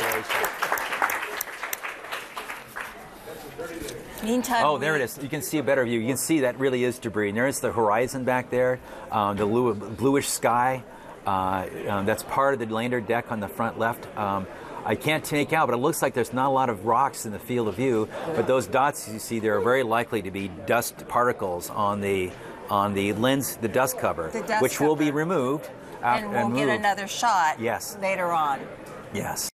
Congratulations. Meantime, Oh, there it is. You can see a better view. You can see that really is debris. And there's the horizon back there, um, the blue, bluish sky. Uh, um, that's part of the lander deck on the front left. Um, I can't take out, but it looks like there's not a lot of rocks in the field of view. But those dots you see there are very likely to be dust particles on the on the lens, the dust cover, The dust which will be removed. Uh, and we'll get another shot Yes. later on. Yes.